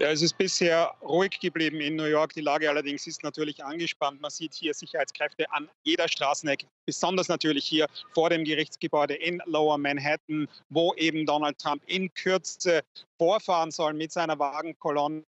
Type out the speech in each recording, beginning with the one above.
Ja, es ist bisher ruhig geblieben in New York. Die Lage allerdings ist natürlich angespannt. Man sieht hier Sicherheitskräfte an jeder Straßenecke, besonders natürlich hier vor dem Gerichtsgebäude in Lower Manhattan, wo eben Donald Trump in Kürze vorfahren soll mit seiner Wagenkolonne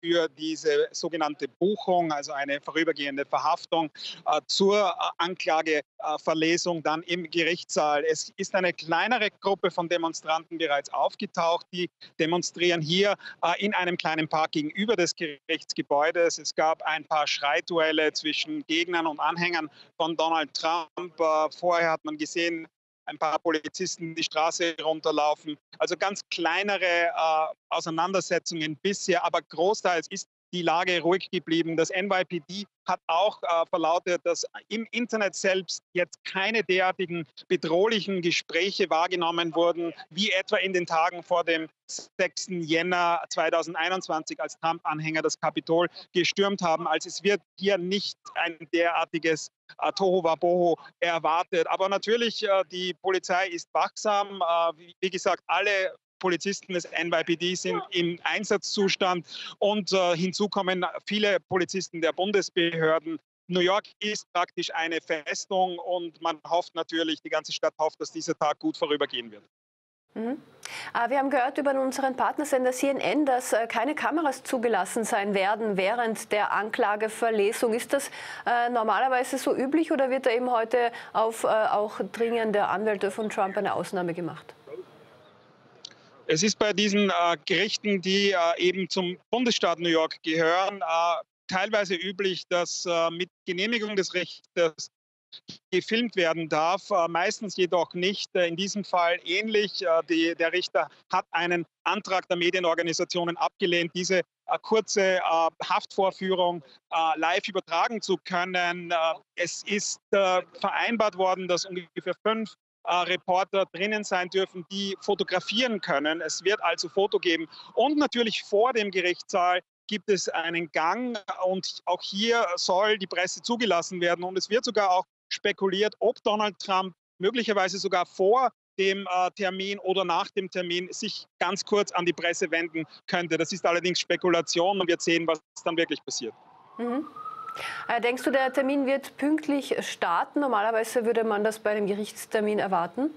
für diese sogenannte Buchung, also eine vorübergehende Verhaftung, äh, zur äh, Anklageverlesung dann im Gerichtssaal. Es ist eine kleinere Gruppe von Demonstranten bereits aufgetaucht. Die demonstrieren hier äh, in einem kleinen Park gegenüber des Gerichtsgebäudes. Es gab ein paar Schreituelle zwischen Gegnern und Anhängern von Donald Trump. Vorher hat man gesehen, ein paar Polizisten die Straße runterlaufen. Also ganz kleinere äh, Auseinandersetzungen bisher, aber großteils ist die Lage ruhig geblieben. Das NYPD hat auch äh, verlautet, dass im Internet selbst jetzt keine derartigen bedrohlichen Gespräche wahrgenommen wurden, wie etwa in den Tagen vor dem 6. Jänner 2021, als Trump-Anhänger das Kapitol gestürmt haben. Also es wird hier nicht ein derartiges äh, Tohuwabohu erwartet. Aber natürlich, äh, die Polizei ist wachsam. Äh, wie, wie gesagt, alle Polizisten des NYPD sind im Einsatzzustand und äh, hinzu kommen viele Polizisten der Bundesbehörden. New York ist praktisch eine Festung und man hofft natürlich, die ganze Stadt hofft, dass dieser Tag gut vorübergehen wird. Mhm. Ah, wir haben gehört über unseren Partnersender CNN, dass äh, keine Kameras zugelassen sein werden während der Anklageverlesung. Ist das äh, normalerweise so üblich oder wird da eben heute auf äh, auch dringende Anwälte von Trump eine Ausnahme gemacht? Es ist bei diesen äh, Gerichten, die äh, eben zum Bundesstaat New York gehören, äh, teilweise üblich, dass äh, mit Genehmigung des Richters gefilmt werden darf, äh, meistens jedoch nicht. Äh, in diesem Fall ähnlich. Die, der Richter hat einen Antrag der Medienorganisationen abgelehnt, diese kurze Haftvorführung live übertragen zu können. es ist vereinbart worden, dass ungefähr fünf äh, Reporter drinnen sein dürfen, die fotografieren können. Es wird also Foto geben. Und natürlich vor dem Gerichtssaal gibt es einen Gang und auch hier soll die Presse zugelassen werden. Und es wird sogar auch spekuliert, ob Donald Trump möglicherweise sogar vor dem äh, Termin oder nach dem Termin sich ganz kurz an die Presse wenden könnte. Das ist allerdings Spekulation und wir sehen, was dann wirklich passiert. Mhm. Äh, denkst du, der Termin wird pünktlich starten? Normalerweise würde man das bei einem Gerichtstermin erwarten.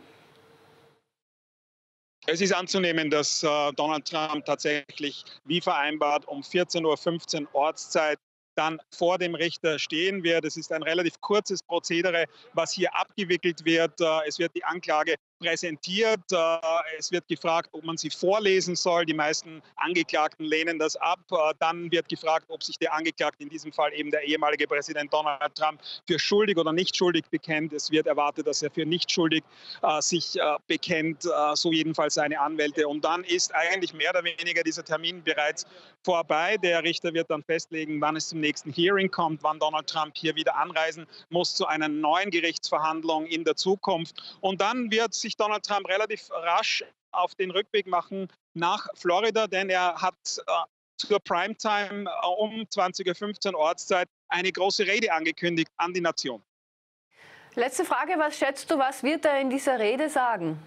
Es ist anzunehmen, dass äh, Donald Trump tatsächlich wie vereinbart um 14.15 Uhr Ortszeit dann vor dem Richter stehen wird. Es ist ein relativ kurzes Prozedere, was hier abgewickelt wird. Äh, es wird die Anklage präsentiert. Äh, es wird gefragt, ob man sie vorlesen soll. Die meisten Angeklagten lehnen das ab. Äh, dann wird gefragt, ob sich der Angeklagte, in diesem Fall eben der ehemalige Präsident Donald Trump, für schuldig oder nicht schuldig bekennt. Es wird erwartet, dass er für nicht schuldig äh, sich bekennt, so jedenfalls seine Anwälte. Und dann ist eigentlich mehr oder weniger dieser Termin bereits vorbei. Der Richter wird dann festlegen, wann es zum nächsten Hearing kommt, wann Donald Trump hier wieder anreisen muss zu einer neuen Gerichtsverhandlung in der Zukunft. Und dann wird sich sich Donald Trump relativ rasch auf den Rückweg machen nach Florida, denn er hat äh, zur Primetime äh, um 20.15 Uhr Ortszeit eine große Rede angekündigt an die Nation. Letzte Frage, was schätzt du, was wird er in dieser Rede sagen?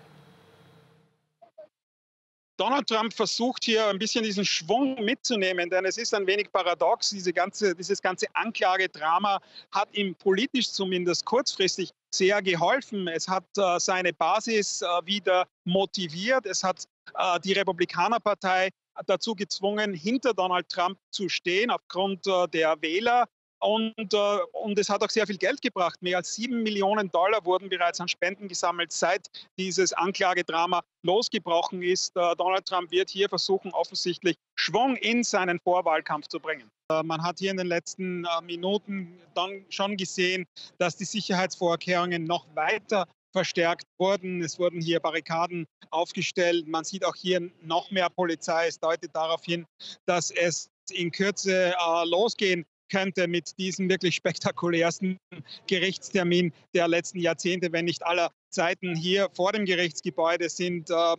Donald Trump versucht hier ein bisschen diesen Schwung mitzunehmen, denn es ist ein wenig paradox. Diese ganze, dieses ganze Anklagedrama hat ihm politisch zumindest kurzfristig sehr geholfen. Es hat äh, seine Basis äh, wieder motiviert. Es hat äh, die Republikanerpartei dazu gezwungen, hinter Donald Trump zu stehen aufgrund äh, der Wähler. Und, äh, und es hat auch sehr viel Geld gebracht. Mehr als sieben Millionen Dollar wurden bereits an Spenden gesammelt, seit dieses Anklagedrama losgebrochen ist. Äh, Donald Trump wird hier versuchen, offensichtlich Schwung in seinen Vorwahlkampf zu bringen. Äh, man hat hier in den letzten äh, Minuten dann schon gesehen, dass die Sicherheitsvorkehrungen noch weiter verstärkt wurden. Es wurden hier Barrikaden aufgestellt. Man sieht auch hier noch mehr Polizei. Es deutet darauf hin, dass es in Kürze äh, losgehen könnte mit diesem wirklich spektakulärsten Gerichtstermin der letzten Jahrzehnte, wenn nicht aller Zeiten. Hier vor dem Gerichtsgebäude sind äh,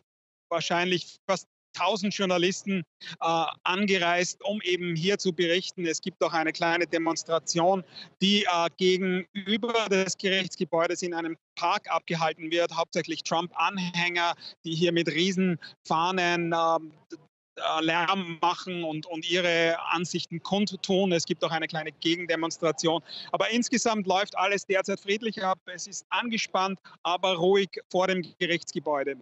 wahrscheinlich fast 1000 Journalisten äh, angereist, um eben hier zu berichten. Es gibt auch eine kleine Demonstration, die äh, gegenüber des Gerichtsgebäudes in einem Park abgehalten wird. Hauptsächlich Trump-Anhänger, die hier mit Riesenfahnen äh, Lärm machen und, und ihre Ansichten kundtun. Es gibt auch eine kleine Gegendemonstration. Aber insgesamt läuft alles derzeit friedlich ab. Es ist angespannt, aber ruhig vor dem Gerichtsgebäude.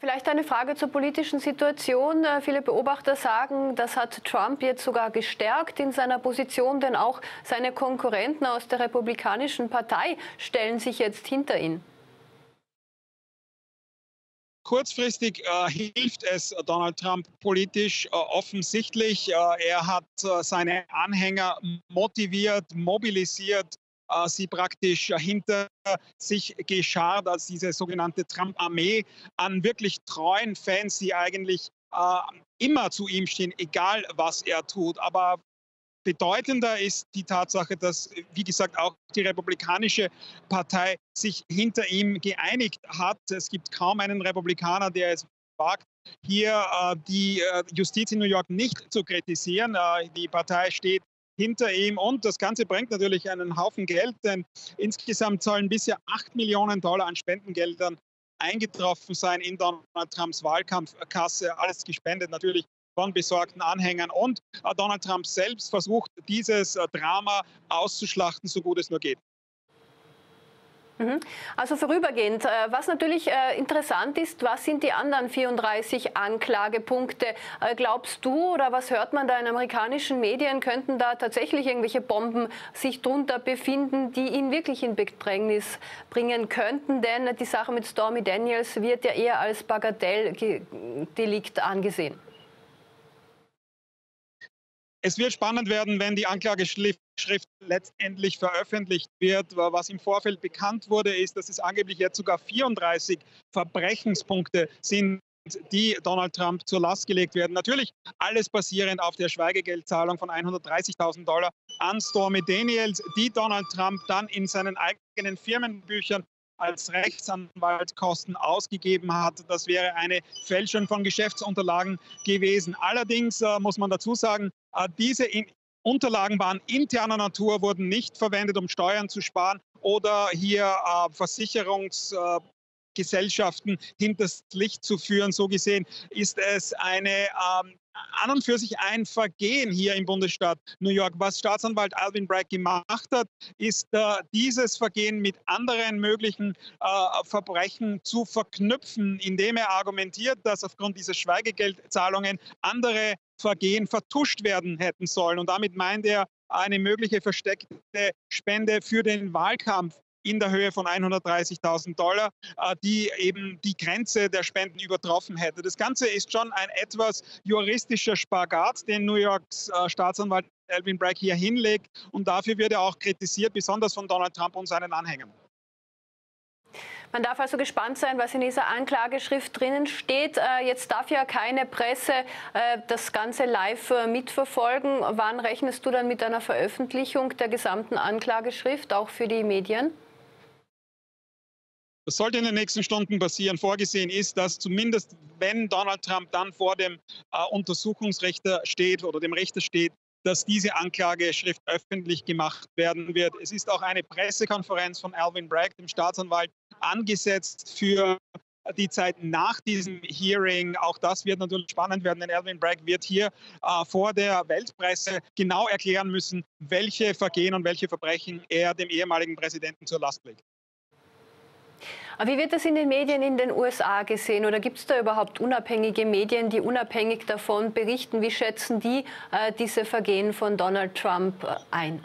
Vielleicht eine Frage zur politischen Situation. Äh, viele Beobachter sagen, das hat Trump jetzt sogar gestärkt in seiner Position, denn auch seine Konkurrenten aus der Republikanischen Partei stellen sich jetzt hinter ihn. Kurzfristig äh, hilft es Donald Trump politisch äh, offensichtlich. Äh, er hat äh, seine Anhänger motiviert, mobilisiert, äh, sie praktisch hinter sich geschart als diese sogenannte Trump-Armee an wirklich treuen Fans, die eigentlich äh, immer zu ihm stehen, egal was er tut. Aber bedeutender ist die Tatsache, dass, wie gesagt, auch die Republikanische Partei sich hinter ihm geeinigt hat. Es gibt kaum einen Republikaner, der es wagt, hier äh, die äh, Justiz in New York nicht zu kritisieren. Äh, die Partei steht hinter ihm. Und das Ganze bringt natürlich einen Haufen Geld, denn insgesamt sollen bisher 8 Millionen Dollar an Spendengeldern eingetroffen sein in Donald Trumps Wahlkampfkasse. Alles gespendet natürlich von besorgten Anhängern. Und äh, Donald Trump selbst versucht, dieses äh, Drama auszuschlachten, so gut es nur geht. Mhm. Also vorübergehend. Äh, was natürlich interessant ist, was sind die anderen 34 Anklagepunkte? Glaubst du oder was hört man da in amerikanischen Medien? Könnten da tatsächlich irgendwelche Bomben sich drunter befinden, die ihn wirklich in Bedrängnis bringen könnten? Denn die Sache mit Stormy Daniels wird ja eher als Bagatelldelikt angesehen. Es wird spannend werden, wenn die Anklageschrift letztendlich veröffentlicht wird. Was im Vorfeld bekannt wurde, ist, dass es angeblich jetzt sogar 34 Verbrechenspunkte sind, die Donald Trump zur Last gelegt werden. Natürlich alles basierend auf der Schweigegeldzahlung von 130.000 Dollar an Stormy Daniels, die Donald Trump dann in seinen eigenen Firmenbüchern als Rechtsanwalt Kosten ausgegeben hat. Das wäre eine Fälschung von Geschäftsunterlagen gewesen. Allerdings äh, muss man dazu sagen, äh, diese in Unterlagen waren interner Natur, wurden nicht verwendet, um Steuern zu sparen oder hier äh, Versicherungsgesellschaften hinters Licht zu führen. So gesehen ist es eine ähm, an und für sich ein Vergehen hier im Bundesstaat New York. Was Staatsanwalt Alvin Bragg gemacht hat, ist äh, dieses Vergehen mit anderen möglichen äh, Verbrechen zu verknüpfen, indem er argumentiert, dass aufgrund dieser Schweigegeldzahlungen andere Vergehen vertuscht werden hätten sollen. Und damit meint er eine mögliche versteckte Spende für den Wahlkampf in der Höhe von 130.000 Dollar, äh, die eben die Grenze der Spenden übertroffen hätte. Das Ganze ist schon ein etwas juristischer Spagat, den New Yorks äh, Staatsanwalt Alvin Bragg hier hinlegt. Und dafür wird er auch kritisiert, besonders von Donald Trump und seinen Anhängern. Man darf also gespannt sein, was in dieser Anklageschrift drinnen steht. Äh, jetzt darf ja keine Presse das Ganze live mitverfolgen. Wann rechnest du dann mit einer Veröffentlichung der gesamten Anklageschrift, auch für die Medien? Das sollte in den nächsten Stunden passieren. Vorgesehen ist, dass zumindest, wenn Donald Trump dann vor dem äh, Untersuchungsrichter steht oder dem Richter steht, dass diese Anklageschrift öffentlich gemacht werden wird. Es ist auch eine Pressekonferenz von Alvin Bragg, dem Staatsanwalt, angesetzt für die Zeit nach diesem Hearing. Auch das wird natürlich spannend werden, denn Alvin Bragg wird hier äh, vor der Weltpresse genau erklären müssen, welche Vergehen und welche Verbrechen er dem ehemaligen Präsidenten zur Last legt. Wie wird das in den Medien in den USA gesehen? Oder gibt es da überhaupt unabhängige Medien, die unabhängig davon berichten? Wie schätzen die äh, diese Vergehen von Donald Trump äh, ein?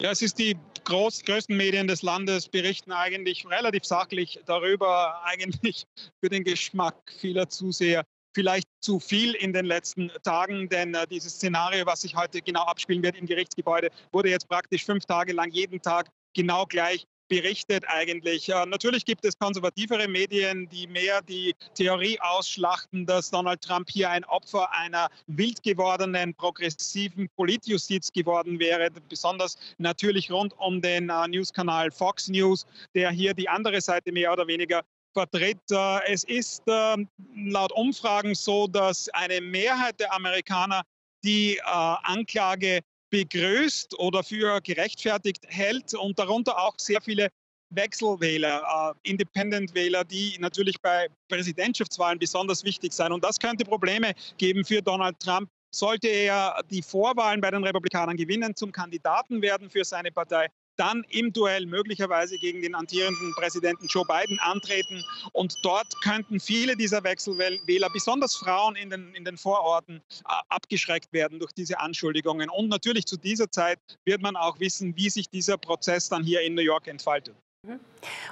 Ja, es ist die groß, größten Medien des Landes berichten eigentlich relativ sachlich darüber, eigentlich für den Geschmack vieler Zuseher vielleicht zu viel in den letzten Tagen, denn äh, dieses Szenario, was sich heute genau abspielen wird im Gerichtsgebäude, wurde jetzt praktisch fünf Tage lang jeden Tag genau gleich berichtet eigentlich. Äh, natürlich gibt es konservativere Medien, die mehr die Theorie ausschlachten, dass Donald Trump hier ein Opfer einer wild gewordenen progressiven Politjustiz geworden wäre, besonders natürlich rund um den äh, Newskanal Fox News, der hier die andere Seite mehr oder weniger vertritt. Äh, es ist ähm, laut Umfragen so, dass eine Mehrheit der Amerikaner die äh, Anklage begrüßt oder für gerechtfertigt hält und darunter auch sehr viele Wechselwähler, äh, Independent-Wähler, die natürlich bei Präsidentschaftswahlen besonders wichtig sein. Und das könnte Probleme geben für Donald Trump. Sollte er die Vorwahlen bei den Republikanern gewinnen, zum Kandidaten werden für seine Partei, dann im Duell möglicherweise gegen den amtierenden Präsidenten Joe Biden antreten. Und dort könnten viele dieser Wechselwähler, besonders Frauen in den, in den Vororten, abgeschreckt werden durch diese Anschuldigungen. Und natürlich zu dieser Zeit wird man auch wissen, wie sich dieser Prozess dann hier in New York entfaltet.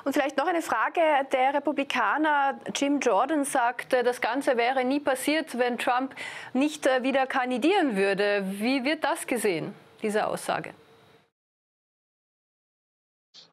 Und vielleicht noch eine Frage. Der Republikaner Jim Jordan sagt, das Ganze wäre nie passiert, wenn Trump nicht äh, wieder kandidieren würde. Wie wird das gesehen, diese Aussage?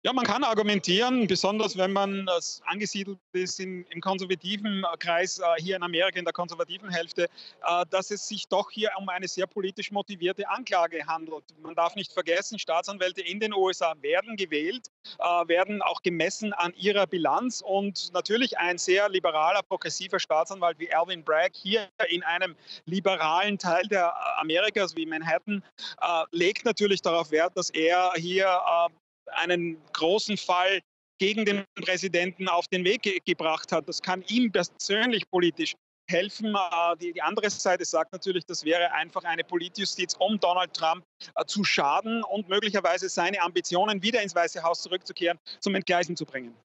Ja, man kann argumentieren, besonders wenn man äh, angesiedelt ist in, im konservativen Kreis äh, hier in Amerika, in der konservativen Hälfte, äh, dass es sich doch hier um eine sehr politisch motivierte Anklage handelt. Man darf nicht vergessen, Staatsanwälte in den USA werden gewählt, äh, werden auch gemessen an ihrer Bilanz und natürlich ein sehr liberaler, progressiver Staatsanwalt wie Alvin Bragg hier in einem liberalen Teil der Amerikas wie Manhattan äh, legt natürlich darauf Wert, dass er hier äh, einen großen Fall gegen den Präsidenten auf den Weg ge gebracht hat. Das kann ihm persönlich politisch helfen. Äh, die, die, andere Seite sagt natürlich, das wäre einfach eine Politjustiz, um Donald Trump äh, zu schaden und möglicherweise seine Ambitionen, wieder ins Weiße Haus zurückzukehren, zum Entgleisen zu bringen.